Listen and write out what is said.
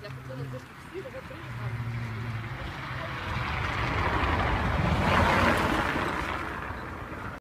Я хотіла трошки всі, але приїхала.